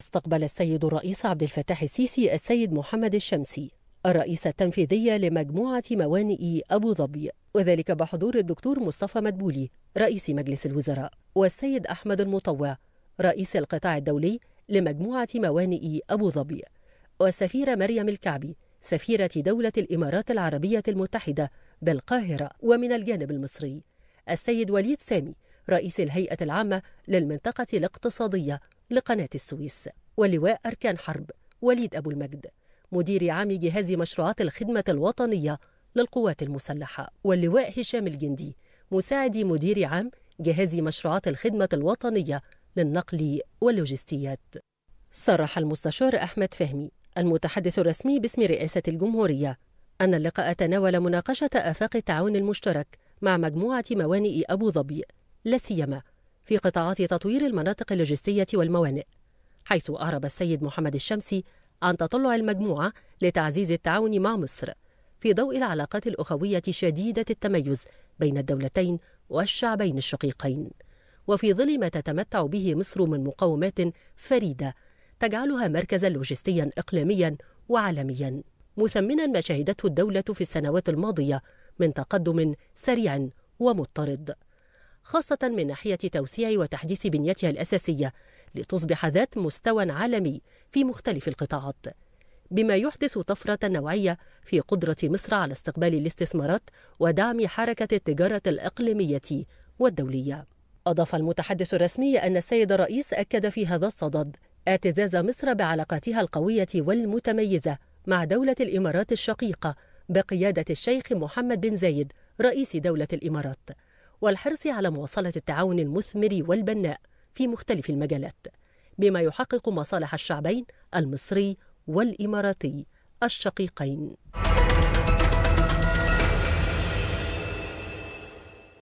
استقبل السيد الرئيس عبد الفتاح السيسي السيد محمد الشمسي الرئيس التنفيذي لمجموعة موانئ أبو ظبي وذلك بحضور الدكتور مصطفى مدبولي رئيس مجلس الوزراء والسيد أحمد المطوع رئيس القطاع الدولي لمجموعة موانئ أبو ظبي والسفيرة مريم الكعبي سفيرة دولة الإمارات العربية المتحدة بالقاهرة ومن الجانب المصري السيد وليد سامي رئيس الهيئة العامة للمنطقة الاقتصادية لقناة السويس. واللواء أركان حرب وليد أبو المجد. مدير عام جهاز مشروعات الخدمة الوطنية للقوات المسلحة. واللواء هشام الجندي مساعد مدير عام جهاز مشروعات الخدمة الوطنية للنقل واللوجستيات. صرح المستشار أحمد فهمي المتحدث الرسمي باسم رئاسة الجمهورية أن اللقاء تناول مناقشة آفاق التعاون المشترك مع مجموعة موانئ أبو ظبي لا سيما في قطاعات تطوير المناطق اللوجستية والموانئ حيث أعرب السيد محمد الشمسي عن تطلع المجموعة لتعزيز التعاون مع مصر في ضوء العلاقات الأخوية شديدة التميز بين الدولتين والشعبين الشقيقين. وفي ظل ما تتمتع به مصر من مقومات فريدة تجعلها مركزا لوجستيا إقليميا وعالميا. مثمنا ما شهدته الدولة في السنوات الماضية من تقدم سريع ومضطرد. خاصة من ناحية توسيع وتحديث بنيتها الأساسية لتصبح ذات مستوى عالمي في مختلف القطاعات. بما يحدث طفرة نوعية في قدرة مصر على استقبال الاستثمارات ودعم حركة التجارة الإقليمية والدولية. أضاف المتحدث الرسمي أن السيد الرئيس أكد في هذا الصدد اعتزاز مصر بعلاقاتها القوية والمتميزة مع دولة الإمارات الشقيقة بقيادة الشيخ محمد بن زايد رئيس دولة الإمارات. والحرص على مواصلة التعاون المثمر والبناء في مختلف المجالات بما يحقق مصالح الشعبين المصري والإماراتي الشقيقين.